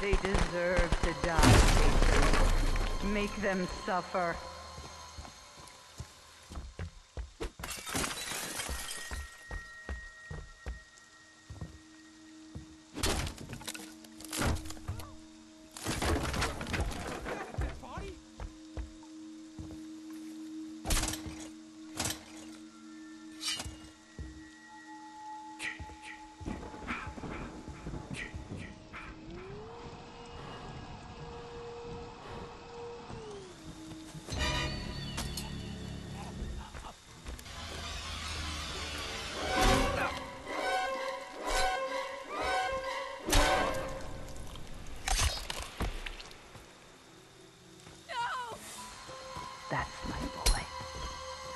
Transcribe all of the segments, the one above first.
They deserve to die, Make them suffer.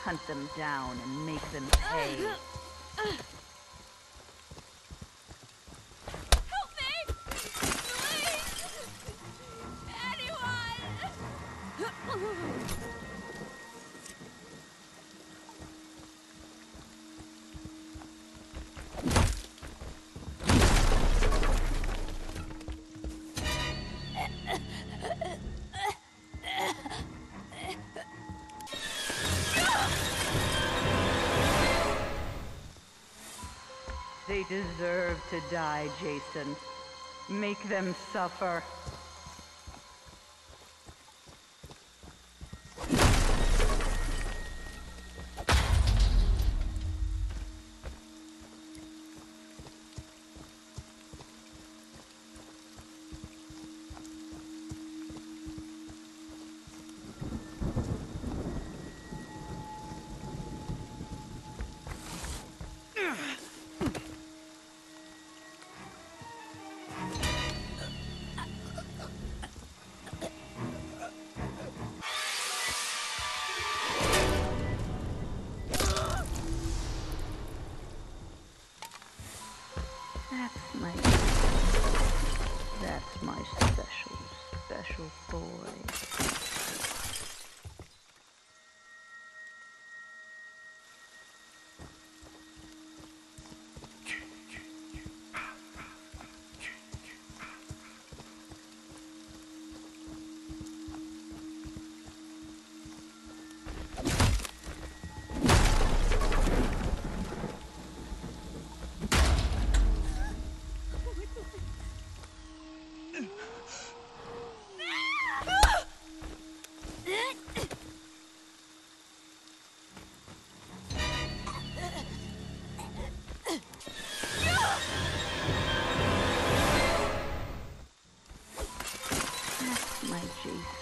Hunt them down and make them pay. Help me! Please! Anyone! They deserve to die, Jason. Make them suffer. my that's my special special boy. my Jesus.